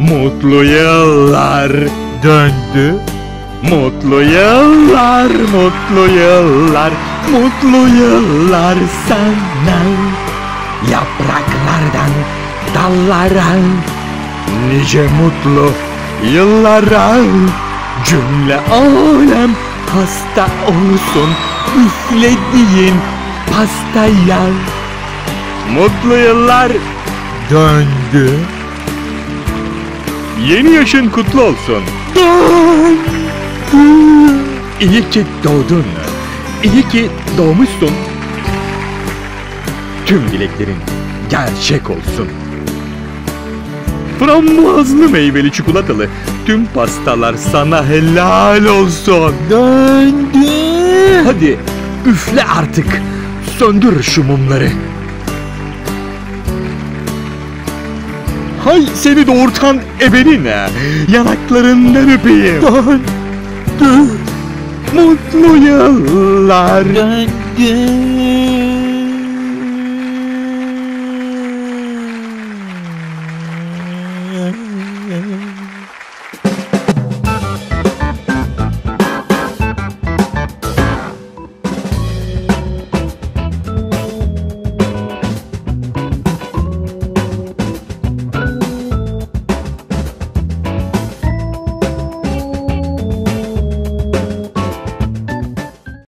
Mutlu yıllar döndü. Mutlu yıllar, mutlu yıllar, mutlu yıllar sana. Yapraklardan dallara, nice mutlu yıllara. Cümle alem hasta olsun, üflediğin pastaya. Mutlu yıllar döndü. Yeni yaşın kutlu olsun. İyi ki doğdun. İyi ki doğmuşsun. Tüm dileklerin gerçek olsun. Frambuazlı meyveli çikolatalı tüm pastalar sana helal olsun. Döndü. Hadi üfle artık. Söndür şu mumları. Hay seni doğurtan ebenine. Yanaklarından öpeyim. Döndü. Mutlu yıllar. Döndü.